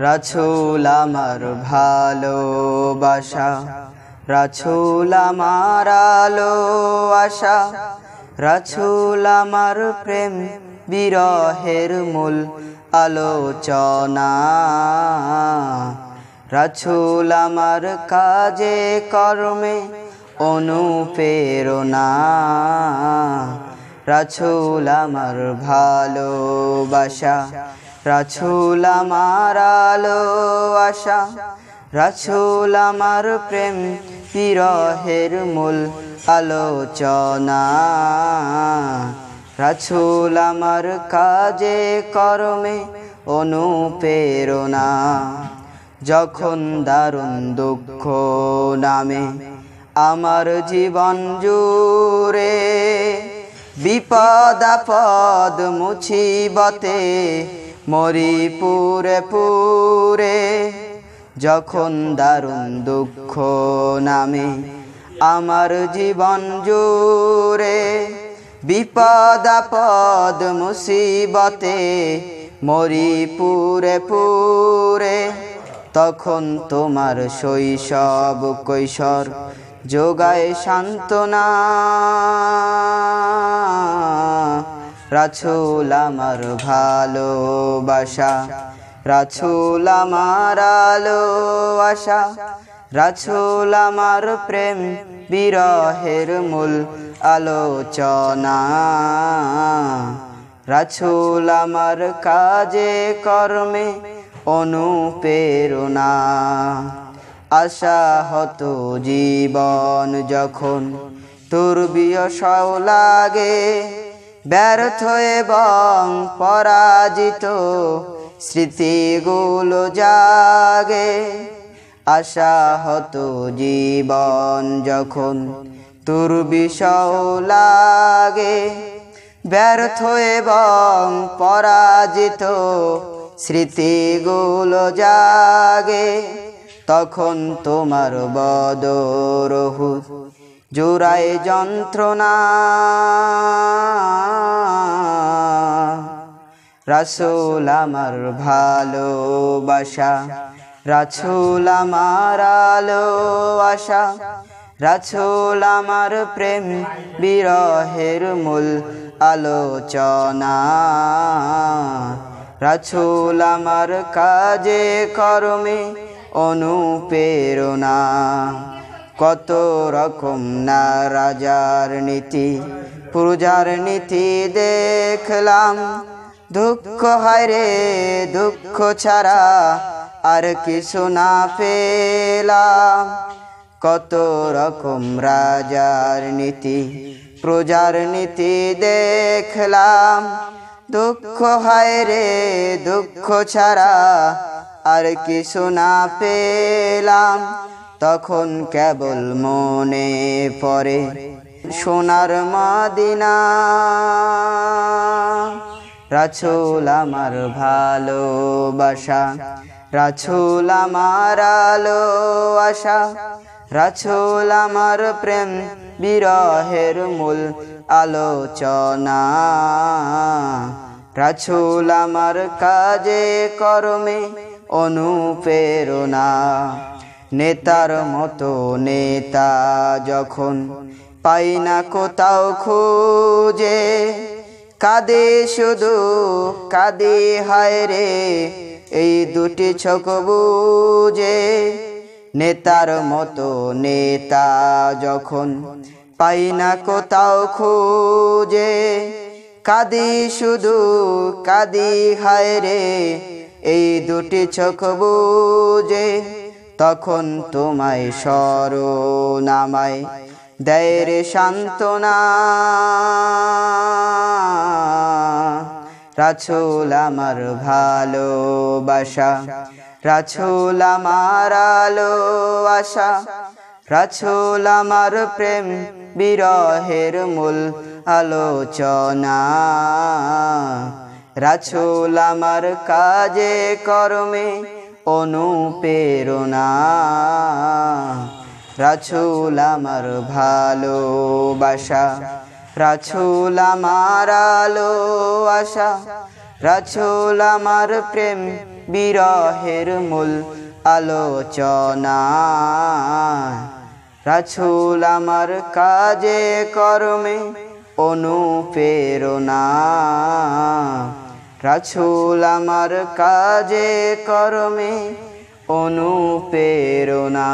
রাছুল আমার ভালোবাসা, রাছুল আমার আলো আশা, রাছুল আমার প্রেম বিরহের মূল আলোচনা। রাছুল আমার কাজে, কর্মে অনুপ্রেরণা। রাছুল আমার ভালোবাসা রাছুল আমার আলো, আশা। রাছুল আমার প্রেম, বিরহের মূল আলোচনা। রাছুল আমার কাজে, কর্মে অনুপ্রেরণা। যখন দারুণ দুঃখ নামে, আমার জীবন জুড়ে বিপদ আপদ মুছিবতে মরি পুরে যখন দারুণ দুঃখ নামে, আমার জীবন জুড়ে বিপদ আপদ মুসিবতে মরি পুরে পুরে, তখন তোমার শৈশব কৈশোর যোগায় সান্ত্বনা। রাছুল আমার ভালোবাসা, রাছুল আমার আলো আশা রাছুল আমার প্রেম বিরহের মূল আলোচনা। রাছুল আমার কাজে, কর্মে অনুপ্রেরণা। আশা হতো জীবন যখন তোর বিয়সাও লাগে ব্যর্থ এবং পরাজিত স্মৃতিগুলো জাগে। আশা হতো জীবন যখন তোর বিষও লাগে। ব্যর্থ এবং পরাজিত স্মৃতিগুলো জাগে। তখন তোমার বদরহু জোড়ায় যন্ত্রণা। রাসুল আমার ভালোবাসা রাছুল আমার আলো আশা রাছুল আমার প্রেম বিরহের মূল আলোচনা। রাছুল আমার কাজে কর্মে অনুপ্রেরণা। কত রকম না রাজার নীতি পূজার নীতি দেখলাম। দুঃখ হয় রে, দুঃখ ছাড়া আর কিছু না পেলাম। কত রকম রাজার নীতি, প্রজার নীতি দেখলাম। দুঃখ হয় রে, দুঃখ ছাড়া আর কিছু না পেলাম। তখন কেবল মনে পড়ে সোনার মাদিনা। রাছুল আমার ভালোবাসা রাছুল আমার আলো আশা রাছুল আমার প্রেম, বিরহের মূল আলোচনা। রাছুল আমার কাজে কর্মে অনুপ্রেরণা। নেতার মতো নেতা যখন পাই না কোথাও খুঁজে, কাদে শুধু, কাদে হায় রে, এই দুটি ছক বুঝে। নেতার মতো নেতা যখন পাই না কোথাও খুঁজে, কাদি শুধু, কাদি হায় রে, এই দুটি চোখ বুঝে। তখন তোমায় নামায় দেয় রে সান্ত্বনা। রাছুল আমার ভালোবাসা রাছুল আমার আলো আশা রাছুল আমার প্রেম বিরহের মূল আলোচনা। রাছুল আমার কাজে কর্মে অনুপ্রেরণা রাছুল আমার ভালোবাসা। রাছুল আমার আলো আশা। রাছুল আমার প্রেম বিরহের মূল আলোচনা। রাছুল আমার কাজে কর্মে অনুপ্রেরণা। রাছুল আমার কাজে কর্মে অনুপ্রেরণা।